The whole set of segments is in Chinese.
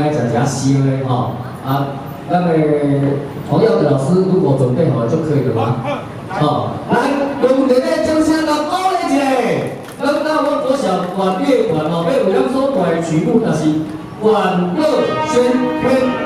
也烧的吼，啊，那个黄耀的老师如果准备好了就可以了吗？好，来，用热烈掌声来鼓励一下。咱那我国小管乐团哦，要为咱所带曲目，就是管乐宣篇。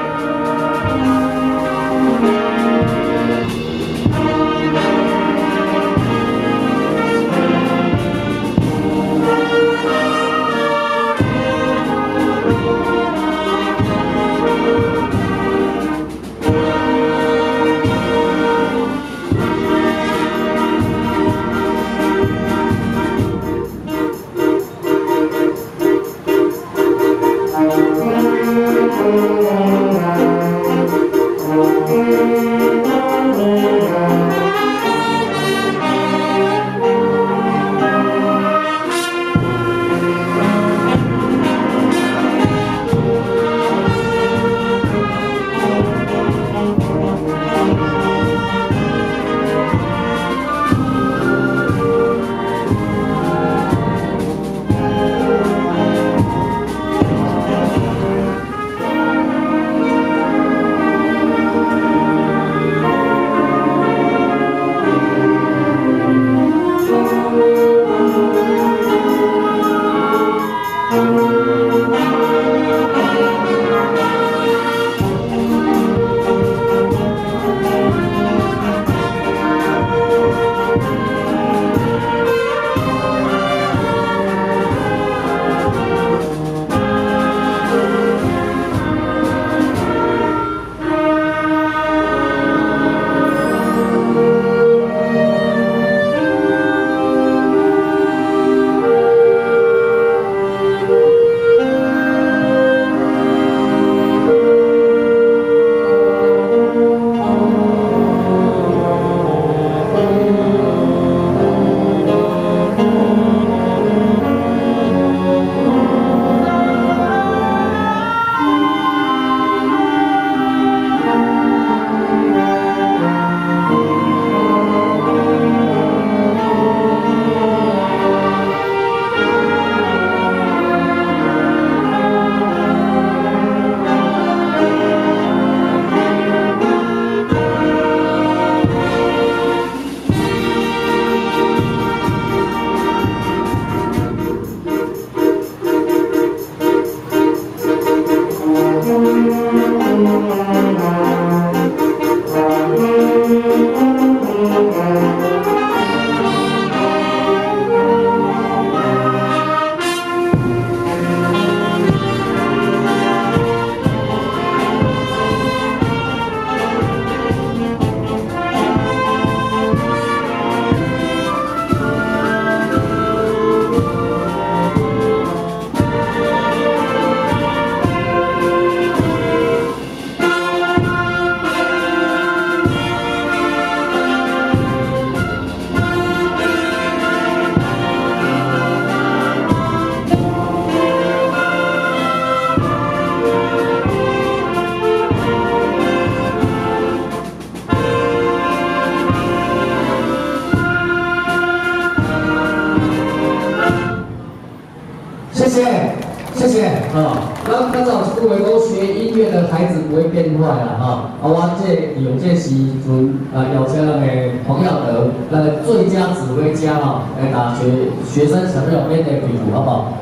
音乐的孩子不会变坏了哈。好这有这时阵啊有些那个朋友的那个最佳指挥家哈来打学学生小朋友面对比好不好？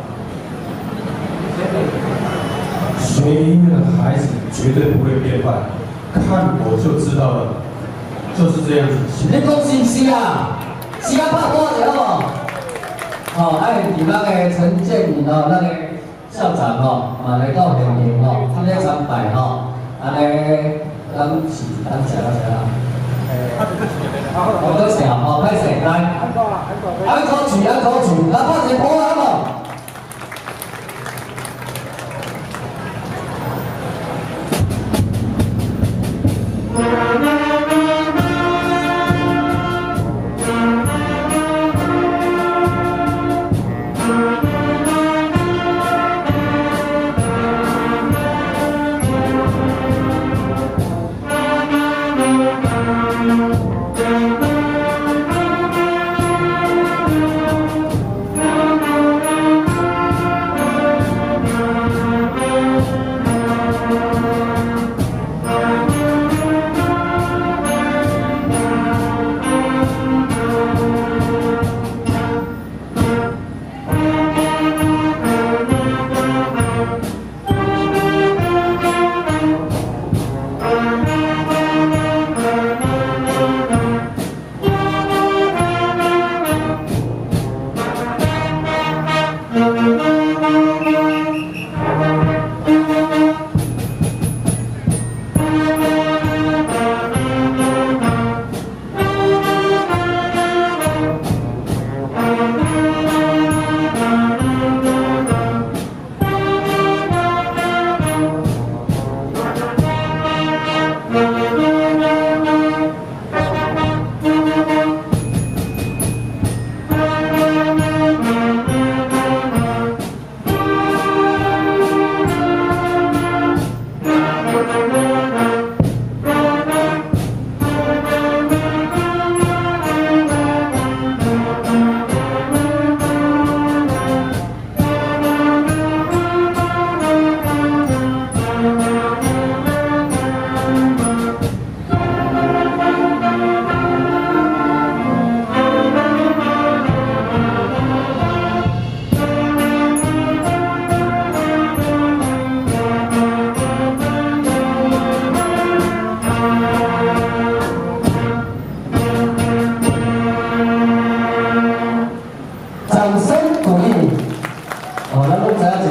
学音乐的孩子绝对不会变坏看我就知道了就是这样子。人工信息啊？西啊怕多少好哦好你那个陈建武的那个校长哦，啊，你多定定哦，贪心心弊哦，啊，你谂住等谁啊？都想？好多钱啊？批成低？安，讲住，哎，讲住，那批成高啊？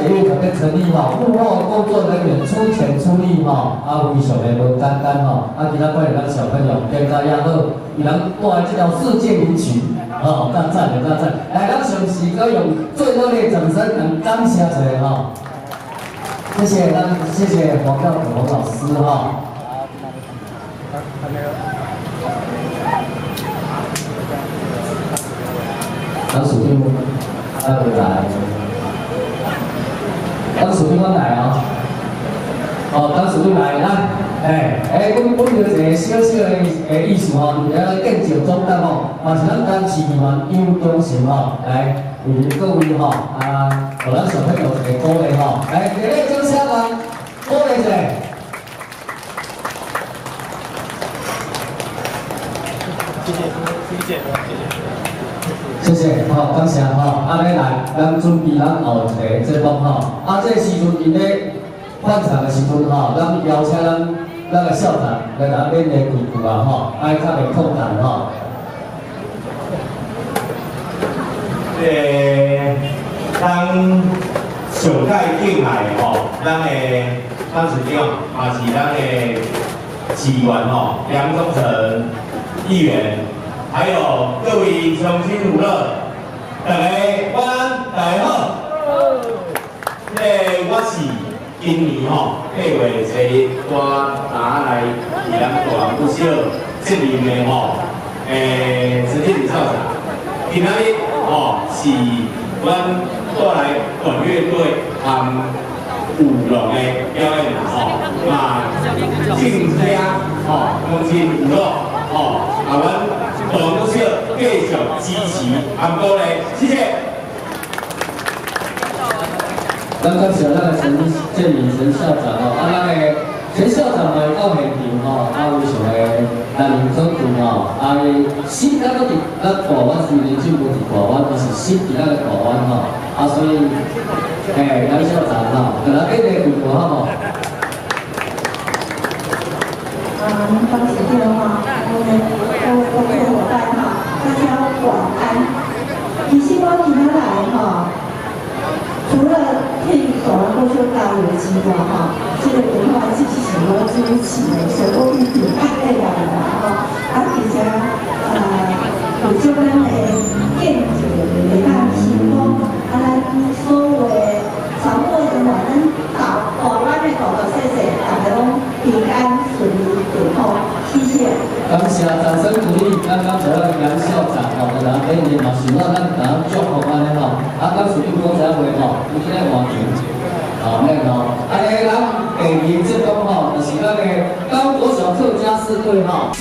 业成立哈，幕后工作人员出钱出力哈，啊，为什么不单单哈，啊，其他怪人小朋友跟大家都，伊人来这条世界舞曲，啊，赞赞的赞赞，来，咱上时可用最热烈掌声来感谢一下哈，谢谢咱谢谢黄教授老师哈。当时就，他会来。手边翻来哦，哦，把手边来来，哎哎，我们有一个小小的诶意思哦，一个敬酒中单哦，还是咱市民们心中事哦，来，有各位哈，啊，可能小朋友也多嘞哈，来，热烈掌声，多谢。谢谢，谢谢，谢谢，谢谢，谢谢。谢谢，好，张谢，好，阿妹来。咱准备咱后一个放目吼。啊，这时阵因咧换场的时阵吼，咱邀请咱咱个校长来咱面的几句啊吼，爱较会控场吼。诶，咱上届进来吼，咱的当时长也是咱的议员吼，梁宗诚议员，还有各位乡亲父老。大家好那我是今年吼八月十一我刚来济南大学不少这里面哦呃直接介绍一今天是我带来管乐队含舞龙的表演哦啊敬请哦恭喜五哦啊我们我们都是续小持，齐喊嘞。谢谢。刚刚小那个陈，建明陈校长啊，阿刚的陈校长来到现场啊，阿为什么带领中国啊？哎，新加坡的啊，保安是年轻，不是保安，而是新国家个保安啊。啊，所以，哎，杨校长啊，大他跟着跟着好不好？啊，您当时这样话。大有机的哈，这个文化什么？哈！啊，而且呃，有的，啊，所，咱，大家拢平安顺利健康，谢谢。感谢，掌声鼓励。刚刚才咱杨校长吼，咱今年嘛，想到咱咱祝福安尼，啊，到时你不用再回，你现在往。好那个，啊，那个人，诶，名字讲吼，就是咱的高国小客家四队吼。